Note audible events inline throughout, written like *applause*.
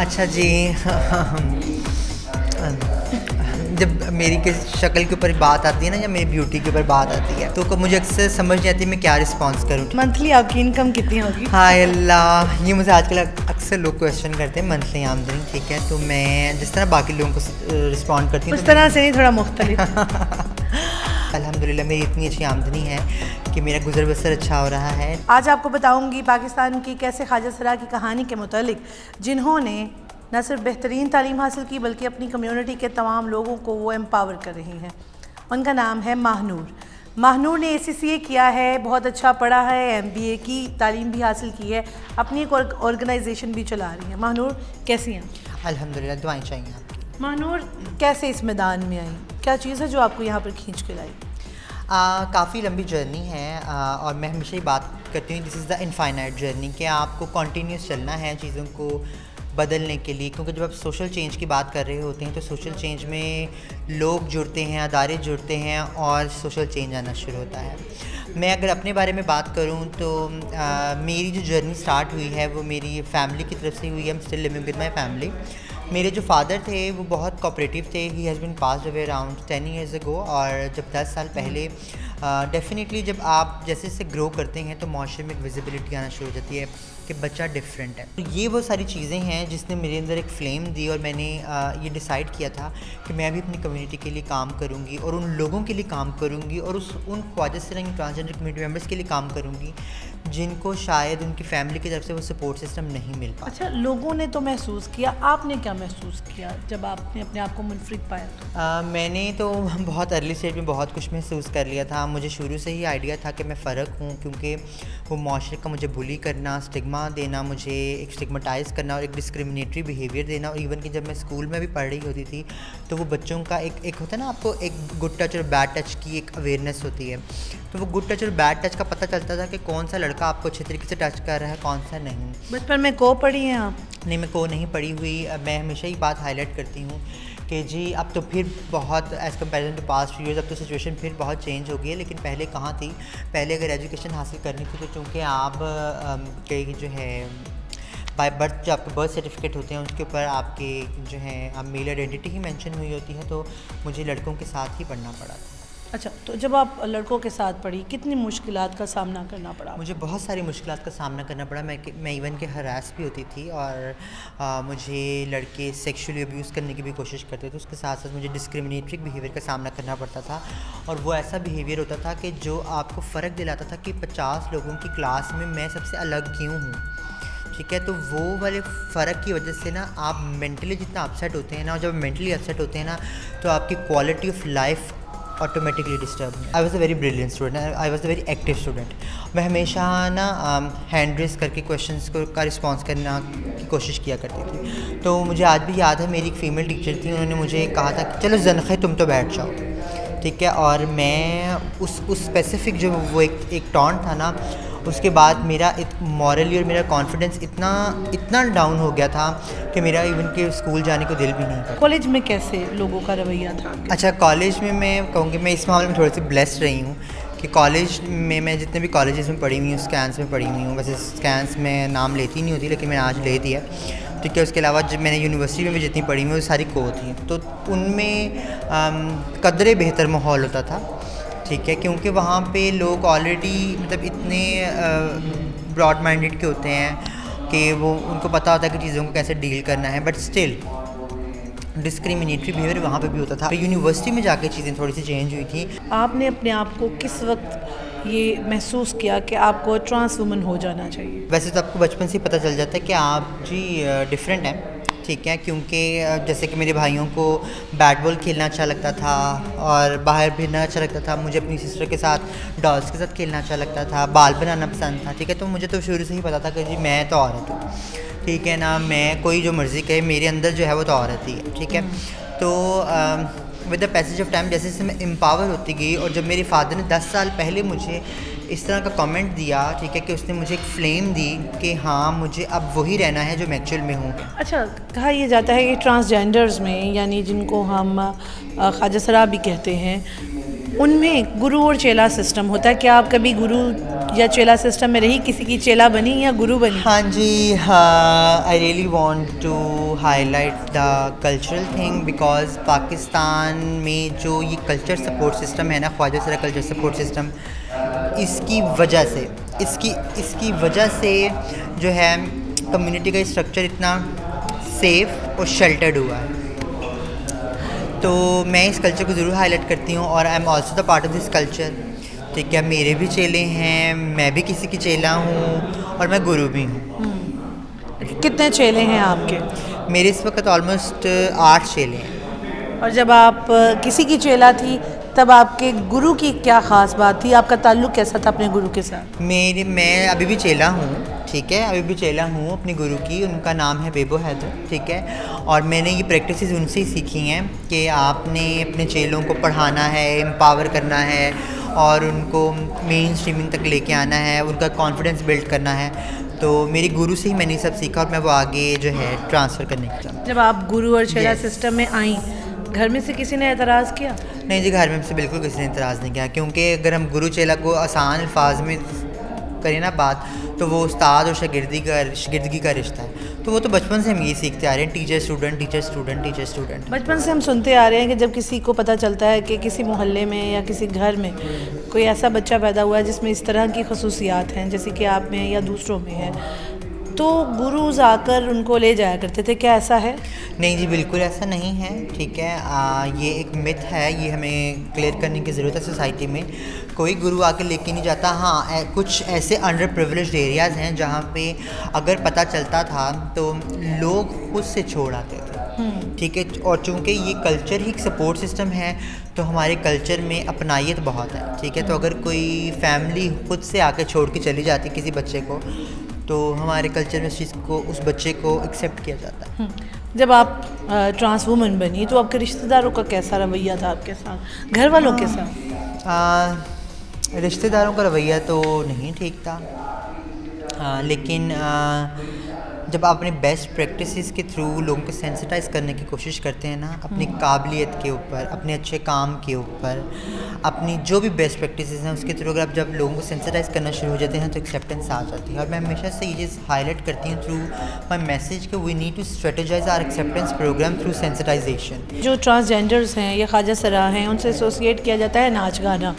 अच्छा जी। जब मेरी के शक्ल के ऊपर बात आती है ना या मेरी ब्यूटी के ऊपर बात आती है तो मुझे अक्सर समझ नहीं आती मैं क्या रिस्पॉन्स करूँ। मंथली आपकी इनकम कितनी होगी? हाय अल्लाह ये मुझे आजकल अक्सर लोग क्वेश्चन करते हैं मंथली आमदनी ठीक है? तो मैं जिस तरह बाकी लोगों को रिस्पॉन्ड करती हूँ उस तो तरह से नहीं थोड़ा मुख्तलिफ़। *laughs* अल्हम्दुलिल्लाह मेरी इतनी अच्छी आमदनी है कि मेरा गुजर बसर अच्छा हो रहा है। आज आपको बताऊँगी पाकिस्तान की कैसे ख्वाजा सरा की कहानी के मुतालिक जिन्होंने न सिर्फ़ बेहतरीन तालीम हासिल की बल्कि अपनी कम्यूनिटी के तमाम लोगों को वो एम्पावर कर रही हैं। उनका नाम है माहनूर। माहनूर ने ए सी सी ए किया है बहुत अच्छा पढ़ा है एम बी ए की तालीम भी हासिल की है अपनी एक ऑर्गेनाइजेशन भी चला रही है। माहनूर कैसी हैं? अल्हम्दुलिल्लाह दुआएँ चाहिए आपकी। माहनूर कैसे इस मैदान में आई? क्या चीज़ है जो आपको यहाँ पर खींच के लाई? काफ़ी लंबी जर्नी है आ, और मैं हमेशा ही बात करती हूँ this is the infinite journey कि आपको कॉन्टीन्यूस चलना है चीज़ों को बदलने के लिए क्योंकि जब आप सोशल चेंज की बात कर रहे होते हैं तो सोशल चेंज में लोग जुड़ते हैं अदारे जुड़ते हैं और सोशल चेंज आना शुरू होता है। मैं अगर अपने बारे में बात करूँ तो आ, मेरी जो जर्नी स्टार्ट हुई है वो मेरी फैमिली की तरफ़ से हुई है still living with my family मेरे जो फादर थे वो बहुत कोऑपरेटिव थे। He has been pass away around ten years ago और जब दस साल पहले डेफिनेटली जब आप जैसे जैसे ग्रो करते हैं तो माशरे में एक विजिबिलिटी आना शुरू हो जाती है कि बच्चा डिफरेंट है। तो ये वो सारी चीज़ें हैं जिसने मेरे अंदर एक फ्लेम दी और मैंने आ, ये डिसाइड किया था कि मैं भी अपनी कम्युनिटी के लिए काम करूँगी और उन लोगों के लिए काम करूँगी और उस उन ख्वाजा सरंग ट्रांसजेंडर कम्युनिटी मेंबर्स के लिए काम करूँगी। जिनको शायद उनकी फैमिली की तरफ़ से वो सपोर्ट सिस्टम नहीं मिल पाता। अच्छा लोगों ने तो महसूस किया आपने क्या महसूस किया जब आपने अपने आप को मुनफरद पाया तो? आ, मैंने तो *laughs* बहुत अर्ली स्टेज में बहुत कुछ महसूस कर लिया था। मुझे शुरू से ही आइडिया था कि मैं फ़र्क हूँ क्योंकि वो माशरे का मुझे बुली करना स्टिग्मा देना मुझे एक स्टिग्माटाइज करना और एक डिस्क्रिमिनेटरी बिहेवियर देना और इवन कि जब मैं स्कूल में भी पढ़ रही होती थी तो वो बच्चों का एक एक होता है ना आपको एक गुड टच और बैड टच की एक अवेयरनेस होती है। तो वो गुड टच और बैड टच का पता चलता था कि कौन सा लड़का आपको अच्छे तरीके से टच कर रहा है कौन सा नहीं? बचपन में को पढ़ी हैं आप? नहीं मैं को नहीं पढ़ी हुई। मैं हमेशा ही बात हाईलाइट करती हूँ कि जी अब तो फिर बहुत as comparison to past years अब तो सिचुएशन फिर बहुत चेंज हो गई है लेकिन पहले कहाँ थी? पहले अगर एजुकेशन हासिल करनी थी तो चूँकि आप कई जो है बाय बर्थ जो आपके बर्थ सर्टिफिकेट होते हैं उसके ऊपर आपके जो है मेल आइडेंटिटी ही मेंशन हुई होती है तो मुझे लड़कों के साथ ही पढ़ना पड़ा था। अच्छा तो जब आप लड़कों के साथ पढ़ी कितनी मुश्किलात का सामना करना पड़ा? मुझे बहुत सारी मुश्किल का सामना करना पड़ा। मैं मैं इवन के हरास भी होती थी और आ, मुझे लड़के सेक्सुअली अब्यूज़ करने की भी कोशिश करते थे। उसके साथ साथ मुझे डिस्क्रिमिनेटरी बिहेवियर का सामना करना पड़ता था। और वो ऐसा बिहेवियर होता था कि जो आपको फ़र्क दिलाता था कि पचास लोगों की क्लास में मैं सबसे अलग क्यों हूँ। ठीक है? तो वो वाले फ़र्क की वजह से ना आप मेंटली जितना अपसेट होते हैं ना और जब मेंटली अपसेट होते हैं ना तो आपकी quality of life automatically disturb I was a very brilliant student I was a very active student मैं हमेशा ना हैंड रेस करके क्वेश्चन को, का रिस्पॉन्स करना की कोशिश किया करती थी। तो मुझे आज भी याद है, मेरी एक फ़ीमेल टीचर थी, उन्होंने मुझे कहा था कि, चलो जनखे, तुम तो बैठ जाओ। ठीक है? और मैं उस उस स्पेसिफ़िक जो वो एक एक टॉन्ट था ना उसके बाद मेरा मॉरली और मेरा कॉन्फिडेंस इतना इतना डाउन हो गया था कि मेरा इवन के स्कूल जाने को दिल भी नहीं करता। कॉलेज में कैसे लोगों का रवैया था अच्छा कॉलेज में मैं कहूँगी मैं इस मामले में थोड़ी सी ब्लेस्ड रही हूँ कि कॉलेज में मैं जितने भी कॉलेजेस में पढ़ी हुई हूँ स्कैंस में पढ़ी हुई हूँ वैसे स्कैंस में नाम लेती नहीं होती लेकिन मैंने आज ले दिया ठीक है उसके अलावा जब मैंने यूनिवर्सिटी में भी जितनी पढ़ी हुई वो सारी को थी। तो उनमें कदरे बेहतर माहौल होता था। ठीक है क्योंकि वहाँ पे लोग ऑलरेडी मतलब इतने ब्रॉड माइंडेड के होते हैं कि वो उनको पता होता है कि चीज़ों को कैसे डील करना है बट स्टिल डिस्क्रिमिनेटरी बिहेवियर वहाँ पे भी होता था। यूनिवर्सिटी में जाके चीज़ें थोड़ी सी चेंज हुई थी। आपने अपने आप को किस वक्त ये महसूस किया कि आपको ट्रांस वुमन हो जाना चाहिए? वैसे तो आपको बचपन से पता चल जाता है कि आप जी डिफरेंट हैं। ठीक है, क्योंकि जैसे कि मेरे भाइयों को बैट बॉल खेलना अच्छा लगता था और बाहर फिरना अच्छा लगता था, मुझे अपनी सिस्टर के साथ डॉल्स के साथ खेलना अच्छा लगता था, बाल बनाना पसंद था, ठीक है तो मुझे तो शुरू से ही पता था कि जी मैं तो औरत हूँ, ठीक है ना, मैं कोई जो मर्ज़ी कहे, मेरे अंदर जो है वो तो औरत ही है, ठीक है तो with the passage of time जैसे जैसे मैं एम्पावर होती गई और जब मेरे फादर ने दस साल पहले मुझे इस तरह का कमेंट दिया, ठीक है, कि उसने मुझे एक फ्लेम दी कि हाँ मुझे अब वही रहना है जो मैं एक्चुअल में हूँ। अच्छा कहा यह जाता है कि ट्रांसजेंडर्स में, यानी जिनको हम ख्वाजा सरा भी कहते हैं उनमें गुरु और चेला सिस्टम होता है। क्या आप कभी गुरु या चेला सिस्टम में रही? किसी की चेला बनी या गुरु बनी? हाँ जी I really want to highlight the cultural thing because Pakistan में जो ये कल्चर सपोर्ट सिस्टम है ना, ख्वाजा सरा कल्चर सपोर्ट सिस्टम इसकी वजह से, इसकी इसकी वजह से जो है कम्युनिटी का स्ट्रक्चर इतना सेफ़ और शेल्टर्ड हुआ है। तो मैं इस कल्चर को ज़रूर हाईलाइट करती हूँ और I am also the part of this culture ठीक है मेरे भी चेले हैं मैं भी किसी की चेला हूँ और मैं गुरु भी हूँ। कितने चेले हैं आपके? मेरे इस वक्त ऑलमोस्ट आठ चेले हैं। और जब आप किसी की चेला थी तब आपके गुरु की क्या ख़ास बात थी? आपका ताल्लुक़ कैसा था अपने गुरु के साथ? मेरे मैं अभी भी चेला हूँ। ठीक है अभी भी चेला हूँ अपने गुरु की उनका नाम है बेबो हैदर ठीक है। और मैंने ये प्रैक्टिसेस उनसे ही सीखी हैं कि आपने अपने चेलों को पढ़ाना है एम्पावर करना है और उनको मेन स्ट्रीमिंग तक लेके आना है उनका कॉन्फिडेंस बिल्ड करना है। तो मेरे गुरु से ही मैंने सब सीखा और मैं वो आगे जो है ट्रांसफ़र करने की जब आप गुरु और चेला Yes. सिस्टम में आई घर में से किसी ने एतराज़ किया? नहीं जी घर में से बिल्कुल किसी ने इतराज़ नहीं किया क्योंकि अगर हम गुरु चेला को आसान अल्फाज में करें ना बात तो वो उस्ताद और शागिर्दी का, शागिर्दगी का रिश्ता है। तो वो तो बचपन से हम ये सीखते आ रहे हैं teacher student teacher student teacher student बचपन से हम सुनते आ रहे हैं कि जब किसी को पता चलता है कि किसी मोहल्ले में या किसी घर में कोई ऐसा बच्चा पैदा हुआ है जिसमें इस तरह की खसूसियात हैं, जैसे कि आप में या दूसरों में है। तो गुरुज आकर उनको ले जाया करते थे क्या ऐसा है? नहीं जी बिल्कुल ऐसा नहीं है ठीक है। आ, ये एक मिथ है ये हमें क्लियर करने की ज़रूरत है सोसाइटी में। कोई गुरु आके लेके नहीं जाता। हाँ कुछ ऐसे अंडर प्रिविलेज एरियाज़ हैं जहाँ पे अगर पता चलता था तो लोग खुद से छोड़ आते थे। ठीक है और चूँकि ये कल्चर ही एक सपोर्ट सिस्टम है तो हमारे कल्चर में अपनाइत बहुत है ठीक है। तो अगर कोई फैमिली खुद से आके छोड़ के चली जाती किसी बच्चे को तो हमारे कल्चर में उस चीज़ को उस बच्चे को एक्सेप्ट किया जाता है। हम्म। जब आप ट्रांस वूमन बनी तो आपके रिश्तेदारों का कैसा रवैया था आपके साथ? घर वालों के साथ? रिश्तेदारों का रवैया तो नहीं ठीक था। आ, लेकिन आ, जब आप अपने बेस्ट प्रैक्टिसेस के थ्रू लोगों को सेंसिटाइज करने की कोशिश करते हैं ना अपनी काबिलियत के ऊपर अपने अच्छे काम के ऊपर अपनी जो भी बेस्ट प्रैक्टिसेस हैं उसके थ्रू अगर आप जब लोगों को सेंसिटाइज करना शुरू हो जाते हैं तो एक्सेप्टेंस आ जाती है। और मैं हमेशा से ये चीज़ हाईलाइट करती हूँ थ्रू माई मैसेज कि we need to strategize our acceptance program through sensitization जो ट्रांसजेंडर्स हैं या ख्वाजा सरा हैं उनसे एसोसिएट किया जाता है नाच गाना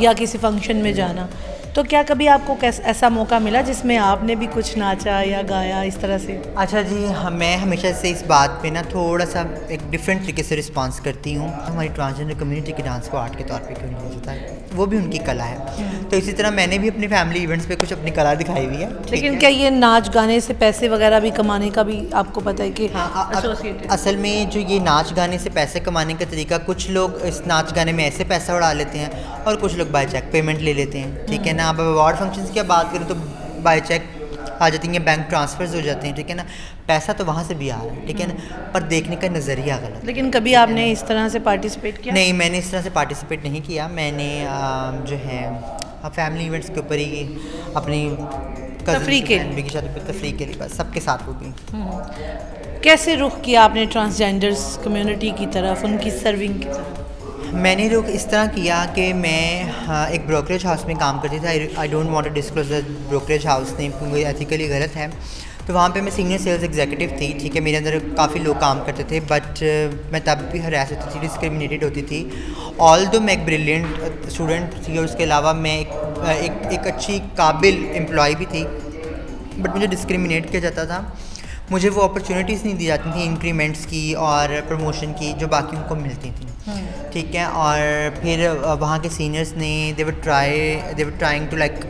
या किसी फ़ंक्शन में जाना। तो क्या कभी आपको कैस ऐसा मौका मिला जिसमें आपने भी कुछ नाचा या गाया इस तरह से? अच्छा जी मैं हमेशा से इस बात पे ना थोड़ा सा एक डिफरेंट तरीके से रिस्पॉन्स करती हूँ। हमारी ट्रांसजेंडर कम्युनिटी के डांस को आर्ट के तौर पर क्यों नहीं जाता है? वो भी उनकी कला है। तो इसी तरह मैंने भी अपनी फैमिली इवेंट्स पे कुछ अपनी कला दिखाई हुई है। लेकिन है? क्या ये नाच गाने से पैसे वगैरह भी कमाने का भी आपको पता है कि हाँ असल में जो ये नाच गाने से पैसे कमाने का तरीका कुछ लोग इस नाच गाने में ऐसे पैसा उड़ा लेते हैं और कुछ लोग बाय चेक पेमेंट ले लेते हैं। ठीक है ना? अब अवार्ड फ़ंक्शंस की बात करें तो बाय चेक आ जाती हैं बैंक ट्रांसफर्स हो जाते हैं ठीक है ना? पैसा तो वहाँ से भी आ रहा है ठीक है ना? पर देखने का नज़रिया गलत लेकिन कभी आपने इस तरह से पार्टिसिपेट किया? नहीं मैंने इस तरह से पार्टिसिपेट नहीं किया। मैंने जो है फैमिली इवेंट्स के ऊपर ही अपनी तफरीह के लिए। फैमिली शादी पर तफरीह के लिए बस सबके साथ हो गई। कैसे रुख किया आपने ट्रांसजेंडर्स कम्युनिटी की तरफ़ उनकी सर्विंग की तरफ़? मैंने लोग इस तरह किया कि मैं हाँ, एक ब्रोकरेज हाउस में काम करती थी। I don't want to disclose the brokerage house name क्योंकि एथिकली गलत है। तो वहाँ पे मैं सीनियर सेल्स एग्जीक्यूटिव थी ठीक है? मेरे अंदर काफ़ी लोग काम करते थे बट मैं तब भी हरास होती थी डिस्क्रिमिनेटेड होती थी। ऑल दो मैं एक ब्रिलियंट स्टूडेंट थी और उसके अलावा मैं एक एक, एक अच्छी काबिल एम्प्लॉय भी थी बट मुझे डिस्क्रिमिनेट किया जाता था। मुझे वो अपॉर्चुनिटीज़ नहीं दी जाती थी इंक्रीमेंट्स की और प्रमोशन की जो बाकी उनको मिलती थी। ठीक है? और फिर वहाँ के सीनियर्स ने they were try they were trying to like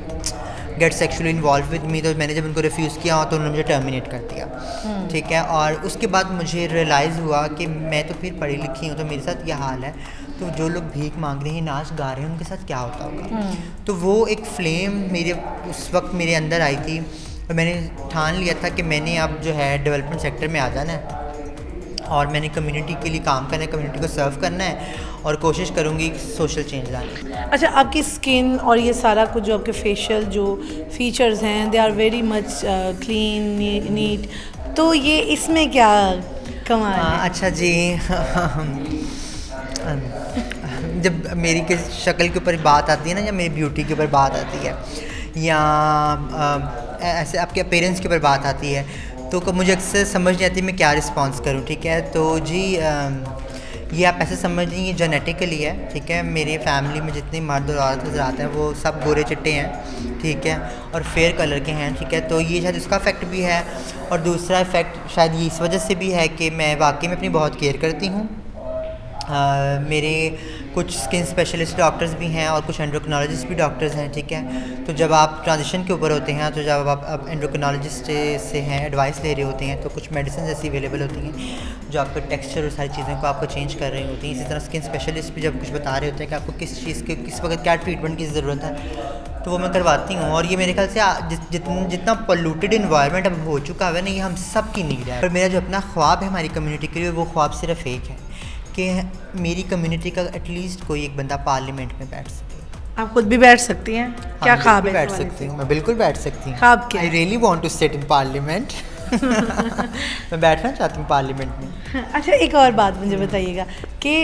get sexually involve with me तो मैंने जब उनको रिफ्यूज़ किया तो उन्होंने मुझे टर्मिनेट कर दिया। ठीक है? और उसके बाद मुझे रियलाइज़ हुआ कि मैं तो फिर पढ़ी लिखी हूँ तो मेरे साथ यह हाल है। तो जो लोग भीख मांग रहे हैं नाच गा रहे हैं उनके साथ क्या होता होगा? तो वो एक फ्लेम मेरे उस वक्त मेरे अंदर आई थी। और मैंने ठान लिया था कि मैंने अब जो है डेवलपमेंट सेक्टर में आ जाना है। और मैंने कम्युनिटी के लिए काम करना है कम्युनिटी को सर्व करना है और कोशिश करूँगी सोशल चेंज लाने अच्छा आपकी स्किन और ये सारा कुछ जो आपके फेशियल जो फीचर्स हैं they are very much clean neat तो ये इसमें क्या कमाल हाँ, है अच्छा जी। जब मेरी किस शक्ल के ऊपर बात आती है ना या मेरी ब्यूटी के ऊपर बात आती है या ऐसे आपके पेरेंट्स के ऊपर बात आती है तो मुझे अक्सर समझ नहीं आती मैं क्या रिस्पॉन्स करूँ, ठीक है? तो जी ये आप ऐसे समझ लें, ये जेनेटिकली है, ठीक है? मेरे फैमिली में जितने मर्द और औरत नज़र आते हैं, वो सब गोरे चिट्टे हैं, ठीक है? और फेयर कलर के हैं, ठीक है? तो ये शायद उसका इफ़ेक्ट भी है, और दूसरा इफ़ेक्ट शायद ये इस वजह से भी है कि मैं वाकई में अपनी बहुत केयर करती हूँ। मेरे कुछ स्किन स्पेशलिस्ट डॉक्टर्स भी हैं और कुछ एंड्रोक्नोलॉजिस्ट भी डॉक्टर्स हैं, ठीक है? तो जब आप ट्रांजिशन के ऊपर होते हैं तो जब आप अब एंड्रोक्नोलॉजिस्ट से हैं एडवाइस ले रहे होते हैं तो कुछ मेडिसिन ऐसी अवेलेबल होती हैं, जो आपके टेक्सचर और सारी चीज़ों को आपको चेंज कर रही होती हैं। इसी तरह स्किन स्पेशलिस्ट भी जब कुछ बता रहे होते हैं कि आपको किस चीज़ के, किस वक्त क्या ट्रीटमेंट की ज़रूरत है तो वो मैं करवाती हूँ। और ये मेरे ख्याल से जितना जितना पोलूटेड इन्वायरमेंट अब हो चुका है ना ये हम सब की नीड है। पर मेरा जो अपना ख्वाब है हमारी कम्युनिटी के लिए, वो ख्वाब सिर्फ़ एक है। कि मेरी कम्युनिटी का एटलीस्ट कोई एक बंदा पार्लियामेंट में बैठ सके। आप खुद भी बैठ सकती हैं? हाँ, क्या ख्वाब है बैठ सकती हूँ मैं बिल्कुल बैठ सकती हूँ। ख्वाब क्या I really want to sit in parliament मैं बैठना चाहती हूँ पार्लियामेंट में। अच्छा एक और बात मुझे बताइएगा कि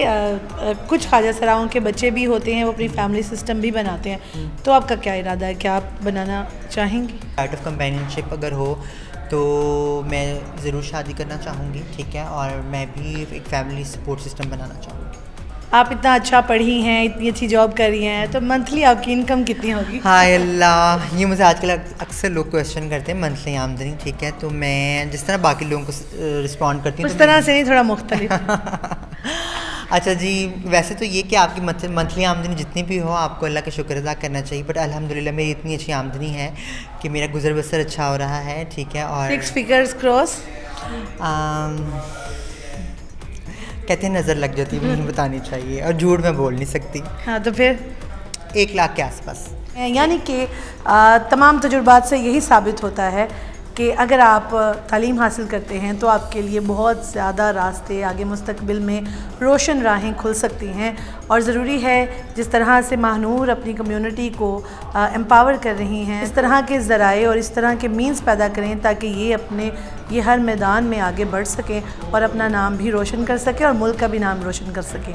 कुछ ख्वाजा सराओं के बच्चे भी होते हैं वो अपनी फैमिली सिस्टम भी बनाते हैं। हम्म। तो आपका क्या इरादा है? क्या आप बनाना चाहेंगी? राइट ऑफ़ कंपेनियनशिप अगर हो तो मैं ज़रूर शादी करना चाहूँगी ठीक है? और मैं भी एक फैमिली सपोर्ट सिस्टम बनाना चाहूँगी। आप इतना अच्छा पढ़ी हैं इतनी अच्छी जॉब कर रही हैं तो मंथली आपकी इनकम कितनी होगी? हाय अल्लाह ये मुझे आजकल अक्सर लोग क्वेश्चन करते हैं मंथली आमदनी ठीक है? तो मैं जिस तरह बाकी लोगों को रिस्पॉन्ड करती हूँ उस तो तरह से नहीं थोड़ा मुख्तलिफ़। *laughs* अच्छा जी वैसे तो ये कि आपकी मंथली आमदनी जितनी भी हो आपको अल्लाह का शुक्र अदा करना चाहिए बट अल्हम्दुलिल्लाह मेरी इतनी अच्छी आमदनी है कि मेरा गुजर बसर अच्छा हो रहा है ठीक है और सिक्स फिगर्स क्रॉस कहते हैं नज़र लग जाती है नहीं *laughs* बतानी चाहिए और झूठ में बोल नहीं सकती। हाँ तो फिर? एक लाख के आसपास। यानी कि तमाम तजुर्बात से यही साबित होता है कि अगर आप तालीम हासिल करते हैं तो आपके लिए बहुत ज़्यादा रास्ते आगे मुस्तबिल में रोशन राहें खुल सकती हैं। और ज़रूरी है जिस तरह से महानूर अपनी कम्यूनिटी को एम्पावर कर रही हैं, इस तरह के ज़राए और इस तरह के मीन्स पैदा करें ताकि ये अपने, ये हर मैदान में आगे बढ़ सकें और अपना नाम भी रोशन कर सकें और मुल्क का भी नाम रोशन कर सकें।